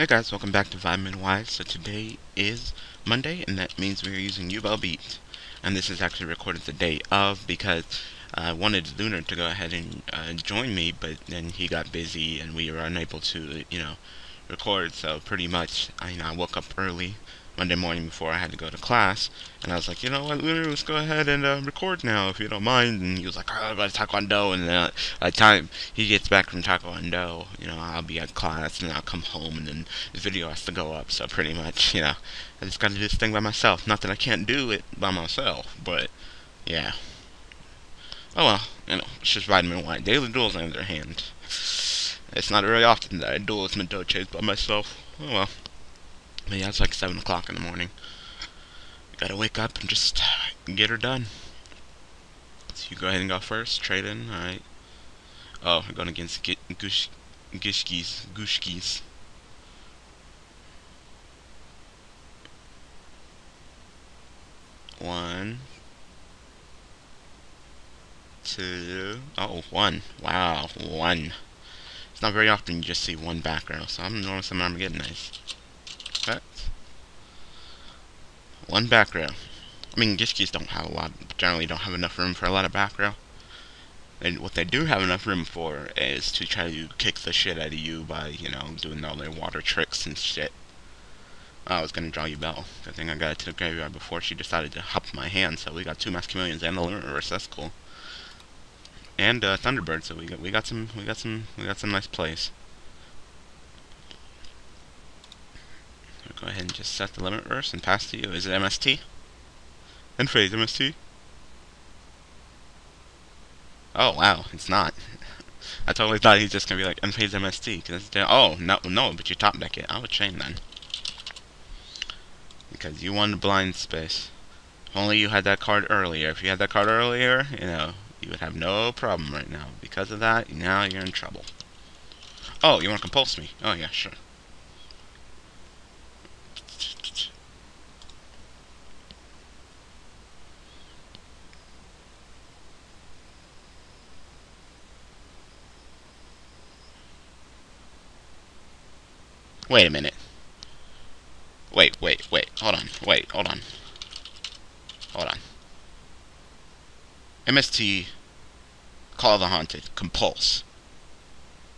Hey guys, welcome back to Vitamin Wise. So today is Monday, and that means we are using Yubel Beat. And this is actually recorded the day of because I wanted Lunar to go ahead and uh, join me, but then he got busy and we were unable to, you know, record. So pretty much, I, you know, I woke up early, Monday morning before I had to go to class, and I was like, you know what, Lunar, let's go ahead and uh, record now if you don't mind. And he was like, oh, I got Taekwondo, and then uh, by the time he gets back from Taekwondo, you know, I'll be at class, and I'll come home, and then the video has to go up. So pretty much, you know, I just got to do this thing by myself. Not that I can't do it by myself, but yeah. Oh well, you know, it's just vitamin Y. Daily duels on the other hand. It's not very often that I duel with my Mendoches by myself. Oh well. But yeah, it's like 7 o'clock in the morning. Gotta wake up and just get her done. So you go ahead and go first. Trade in. Alright. Oh, we're going against Gush Gishkis. Gushkis. One. Two. Oh, one. Wow, one. It's not very often you just see one back row, so I'm noticing I'm getting nice. One back row. I mean, Gishkis don't have a lot, generally don't have enough room for a lot of back row. And what they do have enough room for is to try to kick the shit out of you by, you know, doing all their water tricks and shit. I was gonna draw Yubel. I think I got it to the graveyard before she decided to hop my hand, so we got two Chameleons and the Lunar that's cool. And uh, Thunderbird, so we got we got some we got some we got some nice plays. Go ahead and just set the limit verse and pass to you. Is it MST? End phase MST? Oh wow, it's not. I totally thought he's just gonna be like phase MST. Cause oh no no, but you top deck it. I would chain then. Because you won the blind space. If only you had that card earlier. If you had that card earlier, you know, you would have no problem right now. Because of that, now you're in trouble. Oh, you want to compulse me? Oh yeah, sure. Wait a minute. Wait, wait, wait. Hold on. Wait, hold on. Hold on. MST Call of the Haunted. Compulse.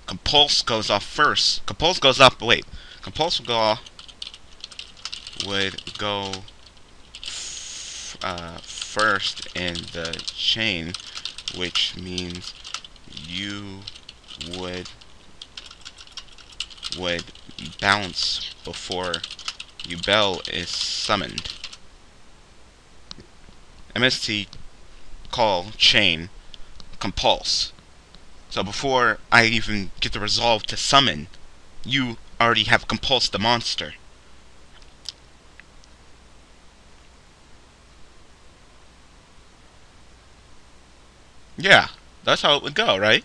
Compulse goes off first. Compulse goes off. Wait. Compulse will go off. Would go uh, first in the chain, which means you would would bounce before Yubel is summoned. MST call chain compulse. So before I even get the resolve to summon, you already have compulsed the monster. Yeah, that's how it would go, right?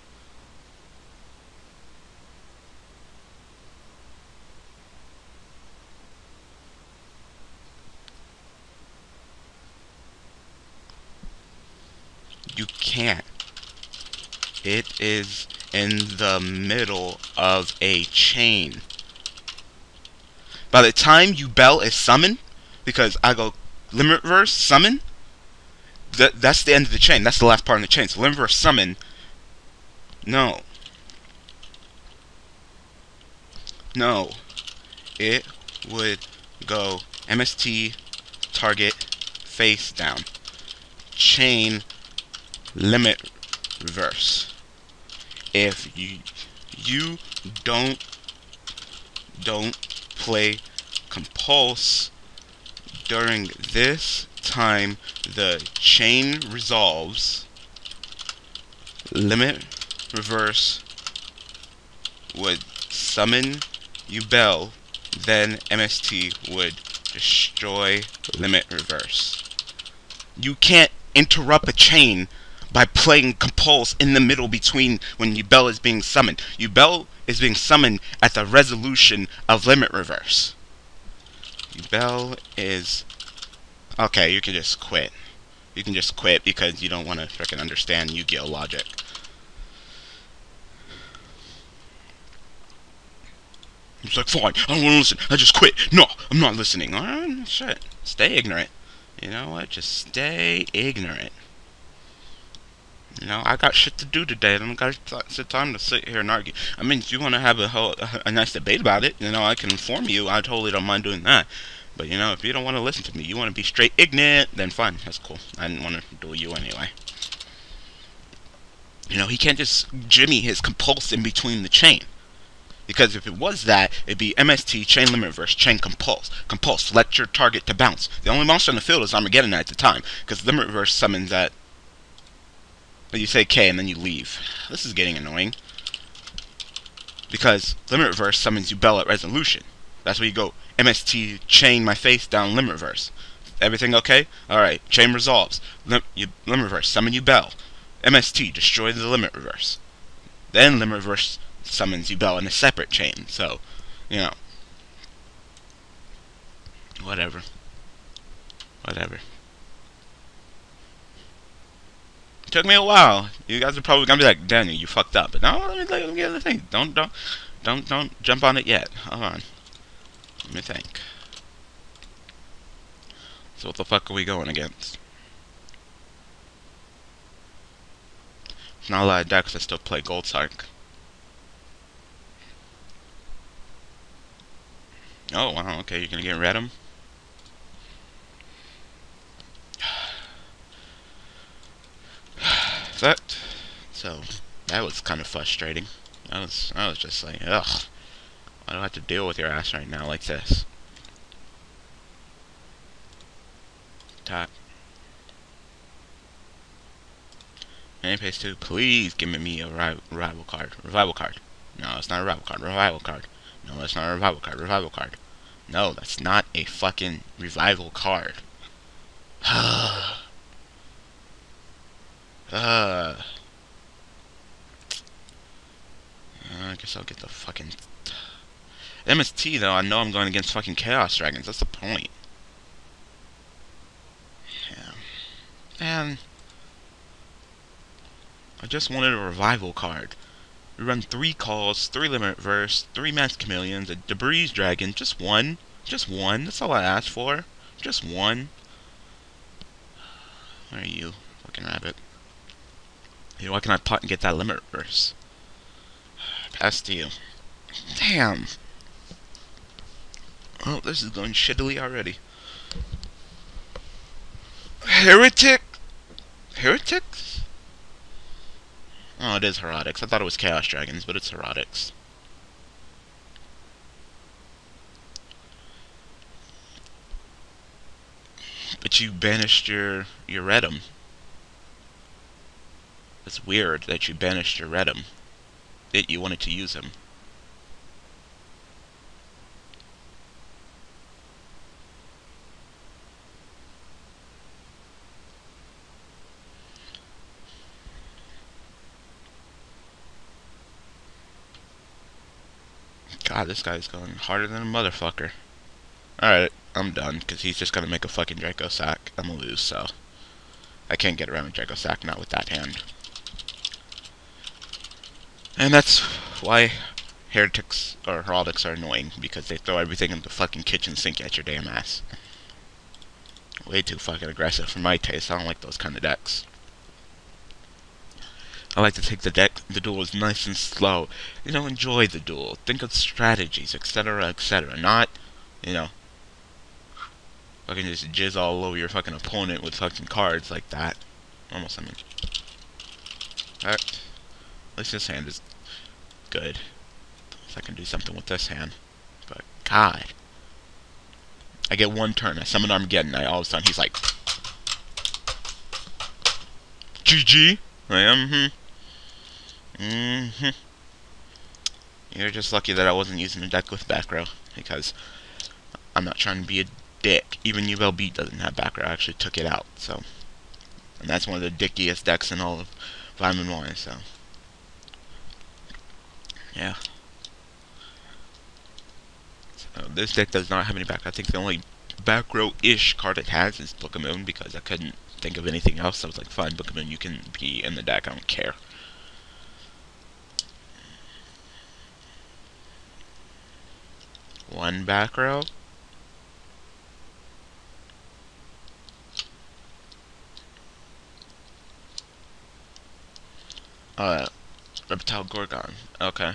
You can't. It is in the middle of a chain. By the time Yubel is summoned, because I go limit verse summon, that that's the end of the chain. That's the last part of the chain. So limit verse summon. No. No. It would go MST target face down. Chain limit reverse. If you you don't don't play compulse during this time the chain resolves. Limit reverse would summon Yubel then MST would destroy limit reverse. You can't interrupt a chain by playing Compulse in the middle between when Yubel is being summoned. Yubel is being summoned at the resolution of Limit Reverse. Yubel is... Okay, you can just quit. You can just quit because you don't want to freaking understand Yu-Gi-Oh! logic. He's like, fine, I don't want to listen. I just quit. No, I'm not listening. Alright, shit. Stay ignorant. You know what? Just stay ignorant. You know, I got shit to do today. I don't got time to sit here and argue. I mean, if you want to have a whole a nice debate about it, you know, I can inform you. I totally don't mind doing that. But you know, if you don't want to listen to me, you want to be straight ignorant, then fine, that's cool. I didn't want to duel you anyway. You know, he can't just jimmy his compulse in between the chain. Because if it was that, it'd be MST, chain limit reverse, chain compulse. Compulse, select your target to bounce. The only monster in the field is Armageddon at the time, because limit reverse summons that. But you say K and then you leave. This is getting annoying. Because limit reverse summons Yubel at resolution. That's where you go MST, chain my face down limit reverse. Everything okay? Alright, chain resolves. Lim you, limit reverse, summon Yubel. MST, destroy the limit reverse. Then limit reverse summons Yubel in a separate chain, so, you know. Whatever. Whatever. Took me a while. You guys are probably gonna be like, Daniel, you fucked up. But no, let me, let me get the thing. Don't, don't, don't, don't jump on it yet. Hold on. Let me think. So what the fuck are we going against? Not a lot of decks that still play Gold Sarc. Oh, wow, okay, you're gonna get rid of him? That, so, that was kind of frustrating. I was, I was just like, ugh, why don't have to deal with your ass right now like this? Top. Any pace two, please give me a rival card. Revival card. No, it's not a rival card. Revival card. No, that's not a revival card. Revival card. No, that's not a fucking revival card. uh. I guess I'll get the fucking... MST, though, I know I'm going against fucking Chaos Dragons. That's the point. Yeah. Man. I just wanted a revival card. We run three calls, three limit verse, three mass chameleons, a debris dragon, just one. Just one. That's all I asked for. Just one. Where are you, fucking rabbit? Hey, why can I pot and get that limit verse? Pass to you. Damn. Oh, this is going shittily already. Heretic? Heretics? Oh, it is Heretics. I thought it was Chaos Dragons, but it's Heretics. But you banished your, your Redum. It's weird that you banished your Redum. It, you wanted to use him. God, this guy's going harder than a motherfucker. Alright, I'm done, because he's just going to make a fucking Dracossack. I'm going to lose, so... I can't get around a Dracossack, not with that hand. And that's why heretics or heraldics are annoying, because they throw everything in the fucking kitchen sink at your damn ass. Way too fucking aggressive for my taste. I don't like those kind of decks. I like to take the deck, the duel is nice and slow. You know, enjoy the duel. Think of strategies, etc., etc. Not, you know, fucking just jizz all over your fucking opponent with fucking cards like that. Almost, I mean. Alright. Least this hand is good. I can do something with this hand. But, God. I get one turn. I summon Armageddon. I all of a sudden he's like... GG. I am, mm hmm Mm-hmm. You're just lucky that I wasn't using a deck with back row, because I'm not trying to be a dick. Even Beat doesn't have back row. I actually took it out, so. And that's one of the dickiest decks in all of Vitamin Y, so. Yeah. So this deck does not have any back. I think the only back row-ish card it has is Book of Moon, because I couldn't think of anything else. I was like, fine, Book of Moon, you can be in the deck. I don't care. One back row. Uh, Reptile Gorgon. Okay.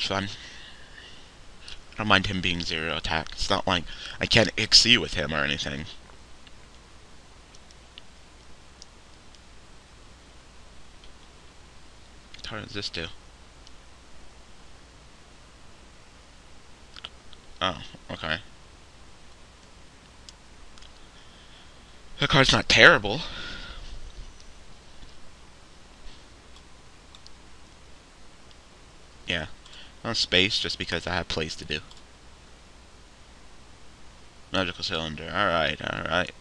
That's fun. I don't mind him being zero attack. It's not like I can't XC with him or anything. What does this do? Oh, okay. The card's not terrible. Yeah. On space, just because I have plays to do. Magical Cylinder. Alright, alright.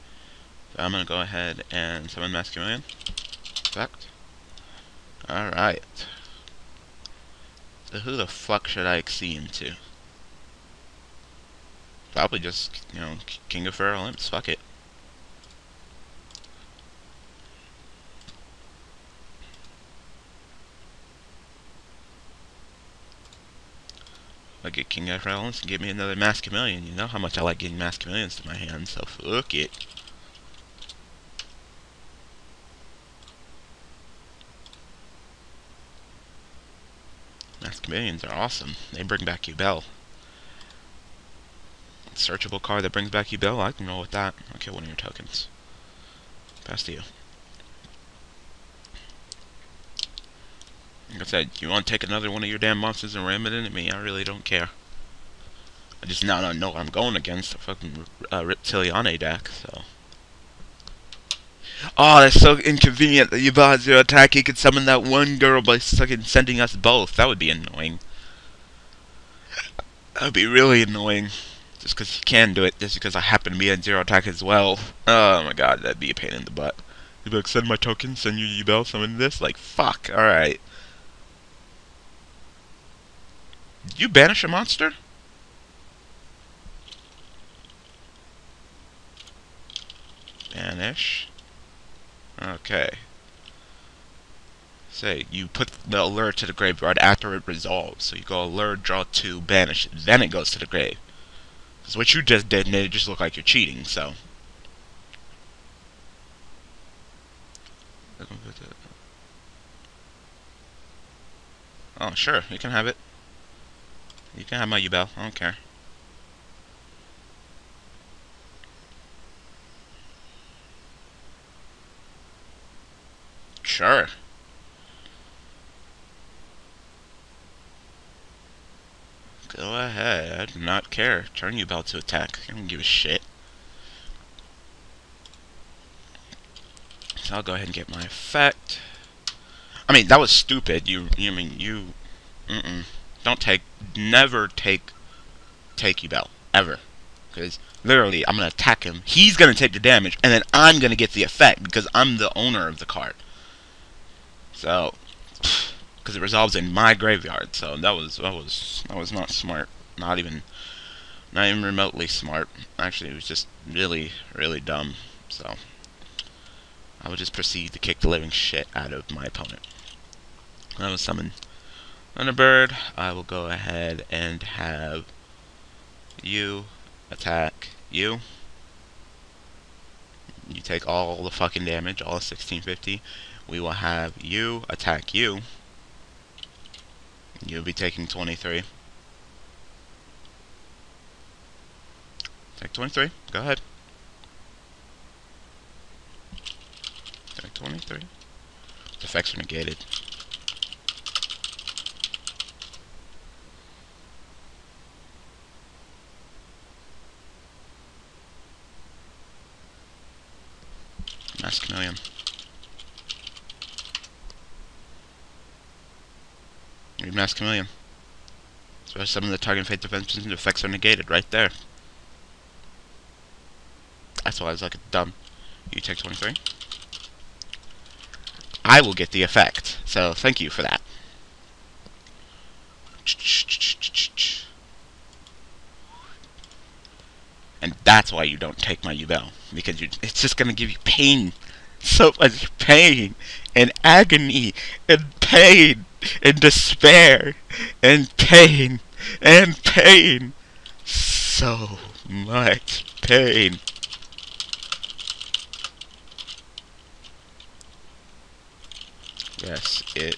So I'm gonna go ahead and summon Masculine. Effect. Alright. So who the fuck should I XC into? Probably just, you know, King of Feral Imps. Fuck it. I get King of Feral and get me another Masked Chameleon. You know how much I like getting Masked Chameleons to my hand, so fuck it. Masked Chameleons are awesome. They bring back Yubel searchable card that brings back Yubel, I can roll with that. Okay, one of your tokens. Pass to you. Like I said, you want to take another one of your damn monsters and ram it into me? I really don't care. I just now don't know what I'm going against. A fucking uh, Reptilianne deck, so... Oh, that's so inconvenient that you bought zero attack. You could summon that one girl by fucking sending us both. That would be annoying. That would be really annoying. Just because he can do it, just because I happen to be at zero attack as well. Oh my god, that'd be a pain in the butt. He'd be like, send my token, send you Yubel, summon this? Like, fuck, alright. Did you banish a monster? Banish. Okay. Say, you put the Allure to the graveyard after it resolves. So you go Allure, draw two, banish, then it goes to the grave. Because what you just did made it just look like you're cheating, so. Oh, sure, you can have it. You can have my Yubel, I don't care. Sure. Go ahead. I do not care. Turn Yubel to attack. I don't give a shit. So I'll go ahead and get my effect. I mean, that was stupid. You, you I mean, you, mm-mm. Don't take, never take, take Yubel Ever. Because, literally, I'm going to attack him. He's going to take the damage, and then I'm going to get the effect, because I'm the owner of the card. So, because it resolves in my graveyard. So that was that was that was not smart. Not even not even remotely smart. Actually, it was just really really dumb. So I would just proceed to kick the living shit out of my opponent. I will summon Thunderbird. I will go ahead and have you attack you. You take all the fucking damage, all 1650. We will have you attack you. You'll be taking 23. Take 23. Go ahead. Take 23. The effects are negated. Masked Chameleon. Masked Chameleon. So some of the target fate defenses and effects are negated right there. That's why I was like a dumb. You take 23. I will get the effect. So thank you for that. And that's why you don't take my Yubel. Because you, it's just gonna give you pain. So much pain and agony and pain and despair and pain and pain. So much pain. Yes, it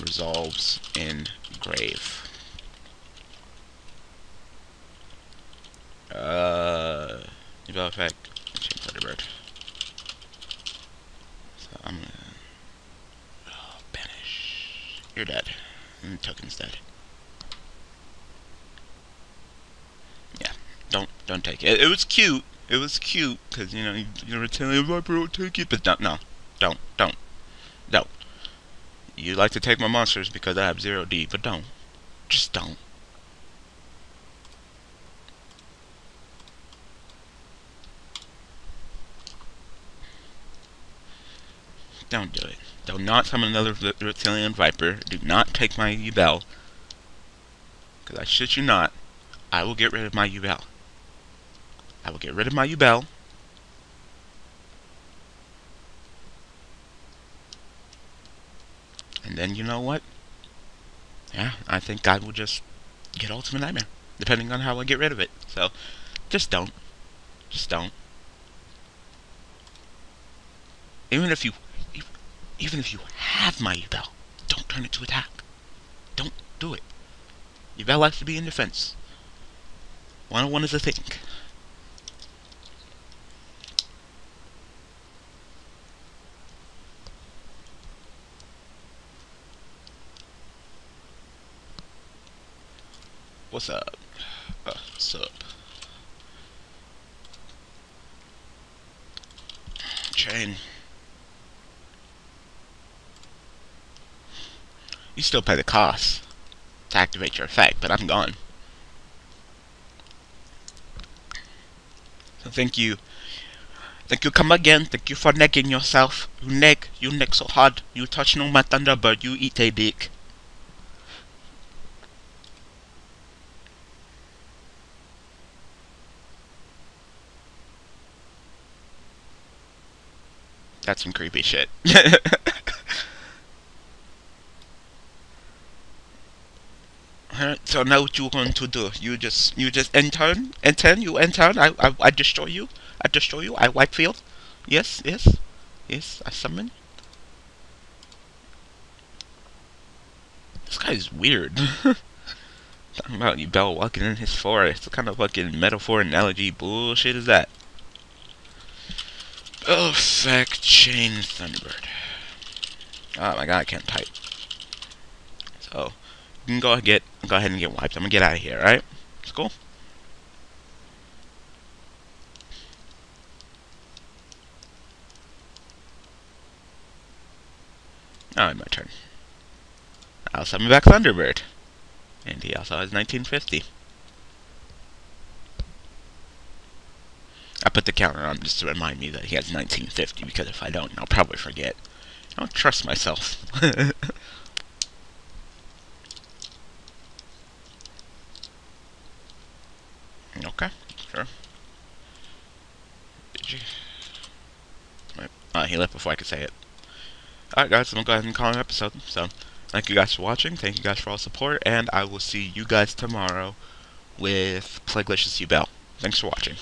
resolves in grave. Uh, Yubel effect, change. So I'm gonna, oh, banish. You're dead. And token's dead. Yeah, don't don't take it. It, it was cute. It was cute because you know you, you're telling Viper don't take it, but don't, no, don't, don't. Don't. You like to take my monsters because I have zero D, but don't. Just don't. Don't do it. Do not summon another Reptilianne Viper. Do not take my Yubel. Because I shit you not, I will get rid of my Yubel. I will get rid of my Yubel. And then you know what? Yeah, I think I will just get Ultimate Nightmare, depending on how I get rid of it. So, just don't. Just don't. Even if you, even if you have my Yubel, don't turn it to attack. Don't do it. Yubel likes to be in defense. One on one is a thing. What's up? Uh, what's up? Chain. You still pay the cost to activate your effect, but I'm gone. So thank you. Thank you come again. Thank you for negging yourself. You neg. You neg so hard. You touch no my Thunderbird. You eat a dick. That's some creepy shit. so now what you going to do? You just you just enter enter you enter I I, I destroy you I destroy you I wipe field yes yes yes I summon this guy is weird talking about Yubel walking in his forest what kind of fucking metaphor analogy bullshit is that oh, Effect Chain Thunderbird. Oh my god, I can't type. So, you can go ahead, get, go ahead and get wiped. I'm gonna get out of here, alright? It's cool. Alright, my turn. I'll summon back Thunderbird. And he also has 1950. I put the counter on just to remind me that he has 1950, because if I don't, I'll probably forget. I don't trust myself. okay, sure. Did you... Uh, he left before I could say it. Alright guys, I'm gonna go ahead and call an episode. So, thank you guys for watching, thank you guys for all support, and I will see you guys tomorrow with Plaguelicious Yubel. Thanks for watching.